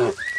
Mm-hmm.